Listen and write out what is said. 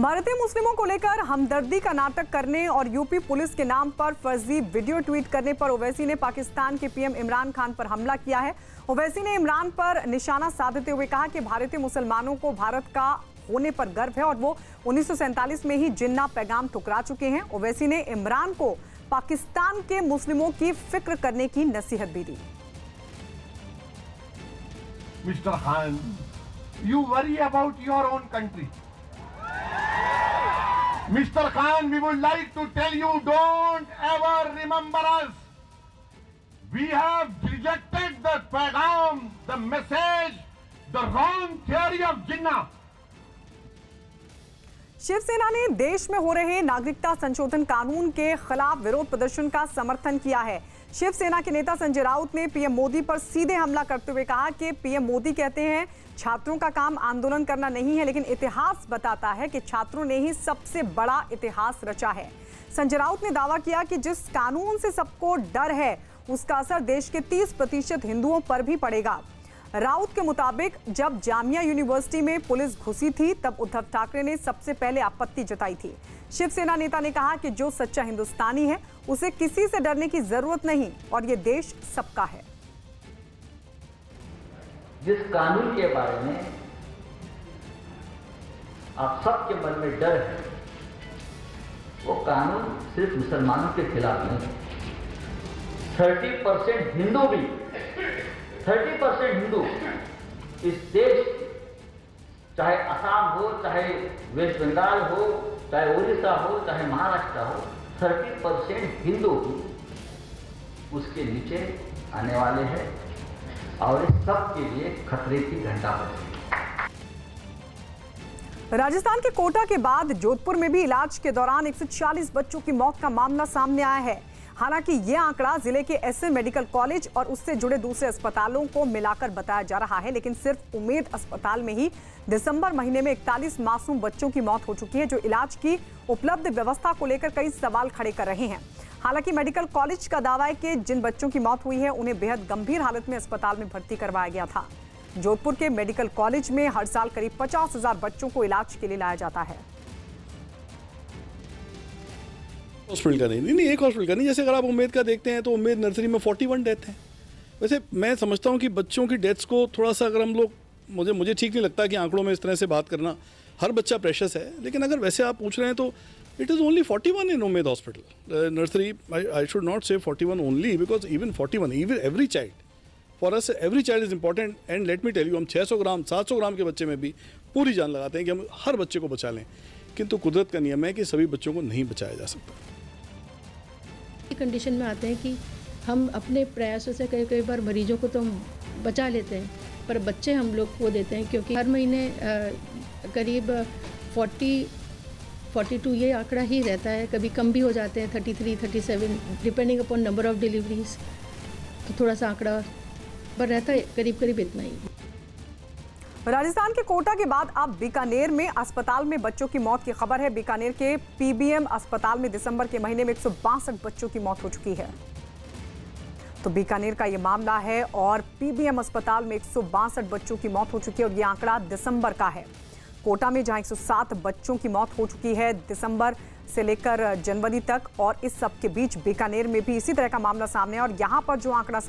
भारतीय मुस्लिमों को लेकर हमदर्दी का नाटक करने और यूपी पुलिस के नाम पर फर्जी वीडियो ट्वीट करने पर ओवैसी ने पाकिस्तान के पीएम इमरान खान पर हमला किया है ओवैसी ने इमरान पर निशाना साधते हुए कहा कि भारतीय मुसलमानों को भारत का होने पर गर्व है और वो उन्नीस सौ सैंतालीस में ही जिन्ना पैगाम ठुकरा चुके हैं ओवैसी ने इमरान को पाकिस्तान के मुस्लिमों की फ़िक्र करने की नसीहत भी दी Mr. Khan, you worry about your own country. Mr. Khan, we would like to tell you don't ever remember us. We have rejected the pagam, the message, the wrong theory of Jinnah. Shiv Sena ने देश में हो रहे नागरिकता संशोधन कानून के खिलाफ विरोध प्रदर्शन का समर्थन किया है। शिवसेना के नेता संजय राउत ने पीएम मोदी पर सीधे हमला करते हुए कहा कि पीएम मोदी कहते हैं, छात्रों का काम आंदोलन करना नहीं है, लेकिन इतिहास बताता है कि छात्रों ने ही सबसे बड़ा इतिहास रचा है। संजय राउत ने दावा किया कि जिस कानून से सबको डर है, उसका असर देश के 30 प्रतिशत हिंदुओं पर भी पड़ेगा। राउत के मुताबिक, जब जामिया यूनिवर्सिटी में पुलिस घुसी थी, तब उद्धव ठाकरे ने सबसे पहले आपत्ति जताई थी। शिवसेना नेता ने कहा कि जो सच्चा हिंदुस्तानी है, उसे किसी से डरने की ज़रूरत नहीं और ये देश सबका है। जिस कानून के बारे में आप सबके मन में डर है, वो कानून सिर्फ़ मुसलमानों के खिलाफ नहीं है। थर्टी परसेंट हिंदू भी थर्टी परसेंट हिंदू इस देश, चाहे असम हो, चाहे वेस्ट बंगाल हो, चाहे उड़ीसा हो, चाहे महाराष्ट्र हो थर्टी परसेंट हिंदू भी उसके नीचे आने वाले हैं और इस सब के लिए खतरे की घंटा बजेगी राजस्थान के कोटा के बाद जोधपुर में भी इलाज के दौरान 140 बच्चों की मौत का मामला सामने आया है। हालाँकि ये आंकड़ा ज़िले के एसए मेडिकल कॉलेज और उससे जुड़े दूसरे अस्पतालों को मिलाकर बताया जा रहा है, लेकिन सिर्फ़ उमेद अस्पताल में ही। दिसंबर महीने में 41 मासूम बच्चों की मौत हो चुकी है, जो इलाज की उपलब्ध व्यवस्था को लेकर कई सवाल खड़े कर रहे हैं। हालाँकि मेडिकल कॉलेज का दावा है कि जिन बच्चों की मौत हुई है, उन्हें बेहद गंभीर हालत में अस्पताल में भर्ती करवाया गया था। जोधपुर के मेडिकल कॉलेज में हर साल करीब पचास बच्चों को इलाज के लिए लाया जाता है। हॉस्पिटल का नहीं नहीं नहीं, एक हॉस्पिटल का नहीं जैसे अगर आप उम्मीद का देखते हैं तो उम्मीद नर्सरी में 41 डेथ है। वैसे मैं समझता हूँ कि बच्चों की डेथ्स को थोड़ा सा अगर हम लोग, मुझे मुझे ठीक नहीं लगता कि आंकड़ों में इस तरह से बात करना हर बच्चा प्रेशस है। लेकिन अगर वैसे आप पूछ रहे हैं तो it is only 41 in Ummeed hospital nursery I should not say 41 only because even 41 even every child for us every child is important and let me tell you हम 600 ग्राम 700 ग्राम के बच्चे में भी पूरी जान लगाते हैं कि हम हर बच्चे को बचा लें। किंतु कुदरत का नियम है कि सभी बच्चों को नहीं बचाया जा सकता। कंडीशन में आते हैं कि हम अपने प्रयासों से कई कई बार मरीजों को तो हम बचा लेते हैं, पर बच्चे हम लोग खो देते हैं क्योंकि हर महीने करीब 40 42 ये आंकड़ा ही रहता है। कभी कम भी हो जाते हैं 33 37 depending upon number of deliveries तो थोड़ा सा आंकड़ा, पर रहता है, करीब करीब इतना ही। राजस्थान के कोटा के बाद अब बीकानेर में अस्पताल में बच्चों की मौत की खबर है। बीकानेर के पीबीएम अस्पताल में दिसंबर के महीने में एक सौ बासठ बच्चों की मौत हो चुकी है। तो बीकानेर का ये मामला है और पीबीएम अस्पताल में एक सौ बासठ बच्चों की मौत हो चुकी है और ये आंकड़ा दिसंबर का है। कोटा में जहाँ 107 बच्चों की मौत हो चुकी है दिसंबर से लेकर जनवरी तक और इस सब के बीच बीकानेर में भी इसी तरह का मामला सामने है और यहाँ पर जो आंकड़ा